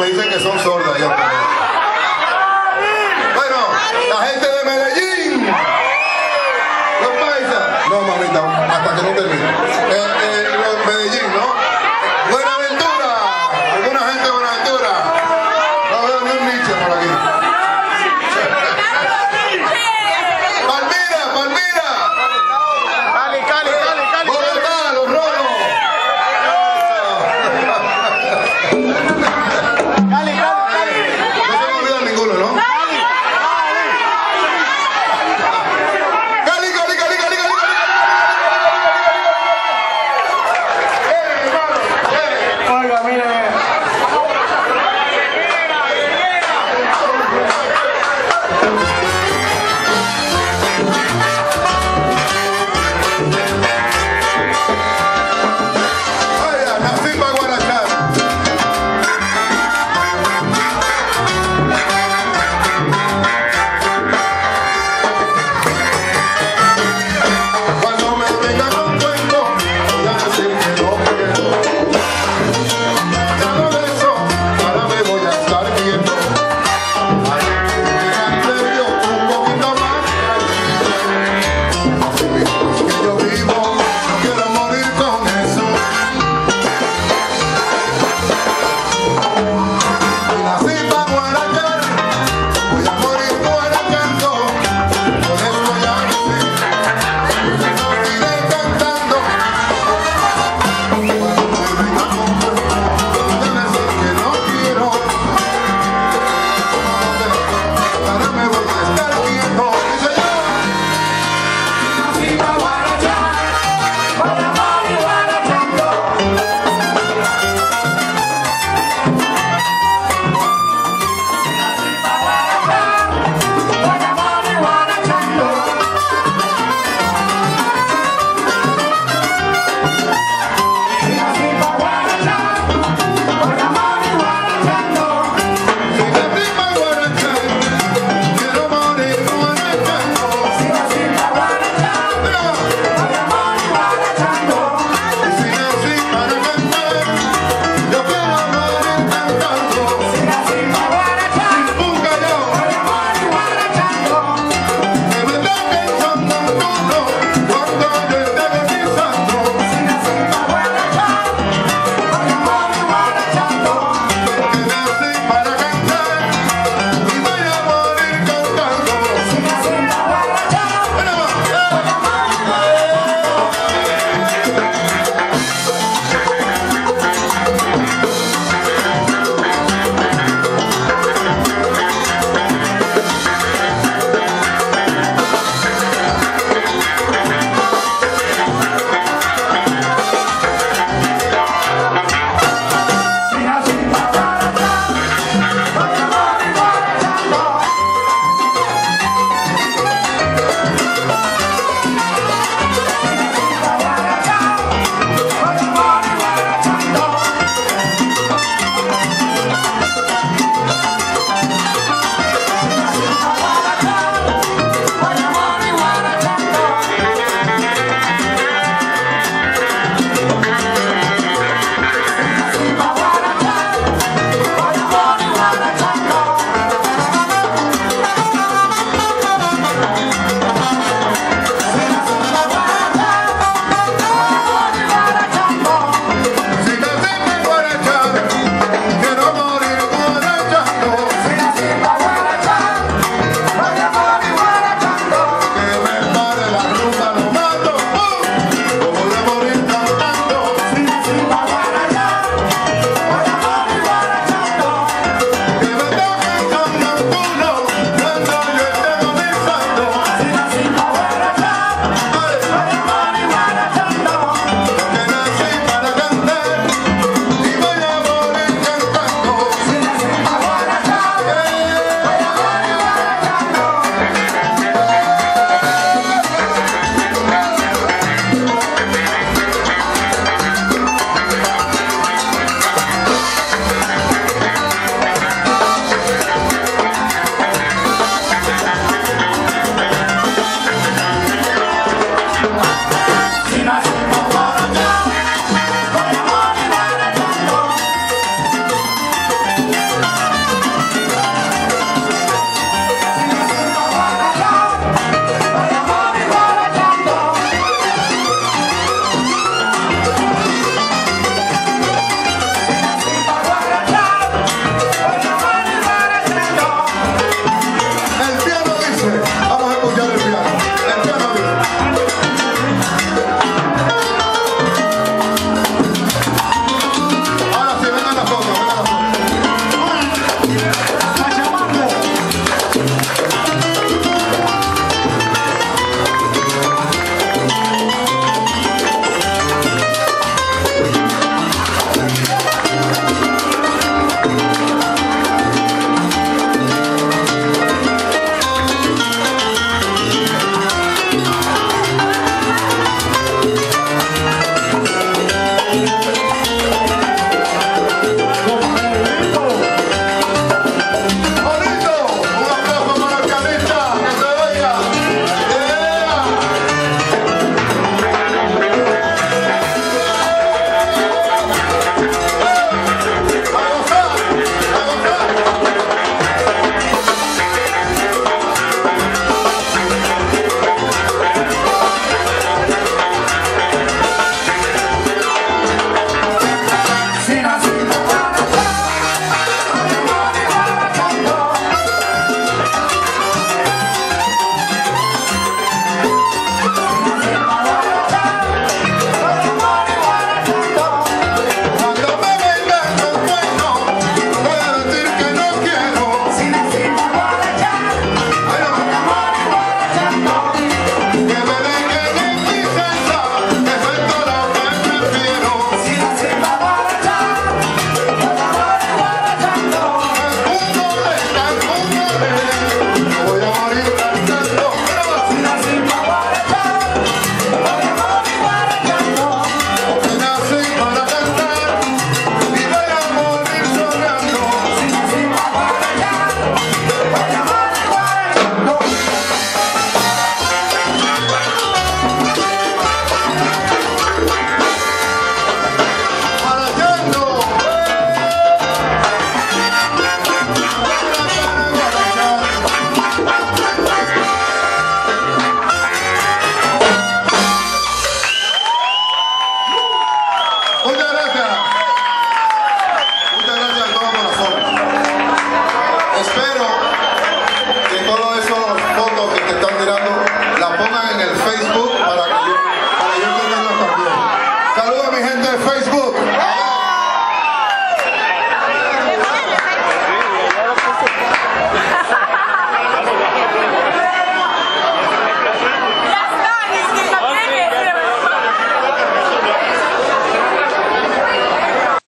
me dicen que son sordas. ya está. Bueno, la gente de Medellín. Los paisas. No, mamita, hasta que no termine.